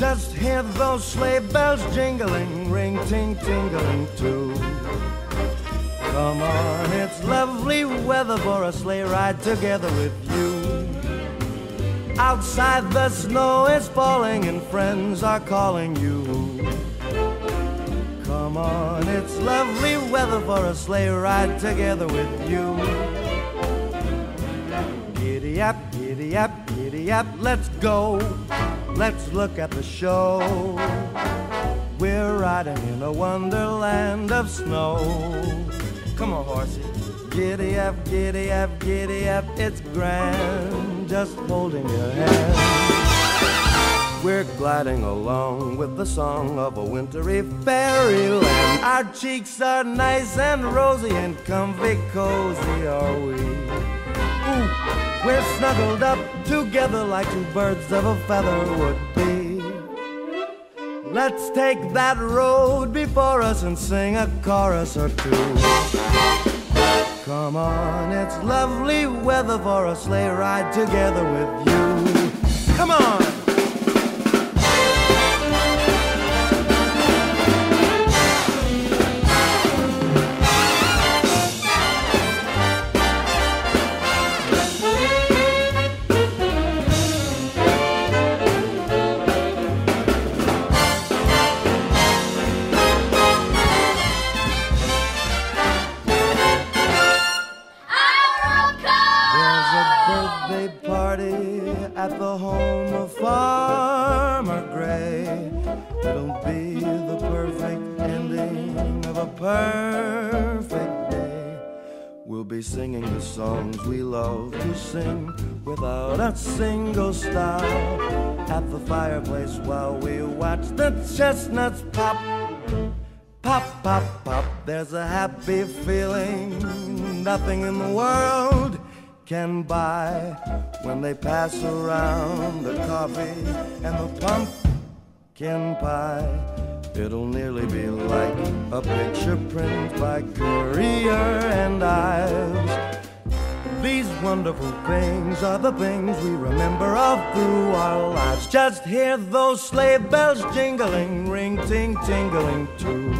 Just hear those sleigh bells jingling, ring ting tingling too. Come on, it's lovely weather for a sleigh ride together with you. Outside the snow is falling and friends are calling you. Come on, it's lovely weather for a sleigh ride together with you. Giddy up, giddy up, giddy up, let's go. Let's look at the show. We're riding in a wonderland of snow. Come on, horsey. Giddy up, giddy up, giddy up, it's grand. Just holding your hand. We're gliding along with the song of a wintry fairyland. Our cheeks are nice and rosy and comfy cozy, are we? Snuggled up together like two birds of a feather would be. Let's take that road before us and sing a chorus or two. Come on, it's lovely weather for a sleigh ride together with you. Birthday party at the home of Farmer Gray. It'll be the perfect ending of a perfect day. We'll be singing the songs we love to sing without a single stop. At the fireplace while we watch the chestnuts pop. Pop, pop, pop, there's a happy feeling nothing in the world can buy when they pass around the coffee and the pumpkin pie. It'll nearly be like a picture print by Currier and Ives. These wonderful things are the things we remember all through our lives. Just hear those sleigh bells jingling, ring ting tingling too.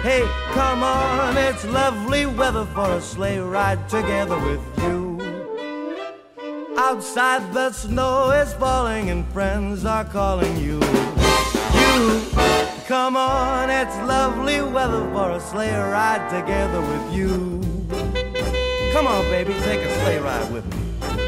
Hey, come on, it's lovely weather for a sleigh ride together with you. Outside the snow is falling and friends are calling you. You, come on, it's lovely weather for a sleigh ride together with you. Come on, baby, take a sleigh ride with me.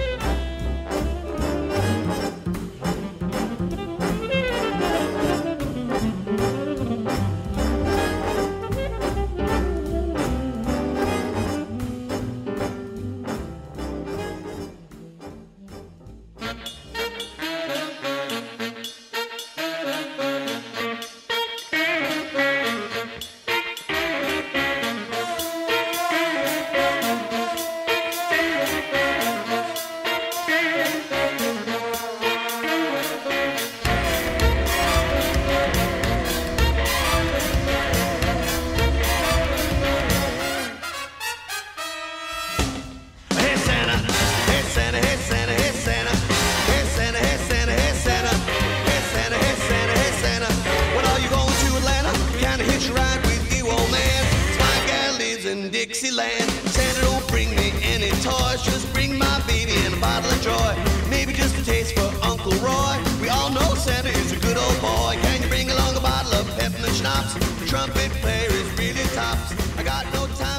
In Dixieland. Santa, don't bring me any toys, just bring my baby and a bottle of joy. Maybe just a taste for Uncle Roy. We all know Santa is a good old boy. Can you bring along a bottle of peppermint schnapps? The trumpet player is really tops. I got no time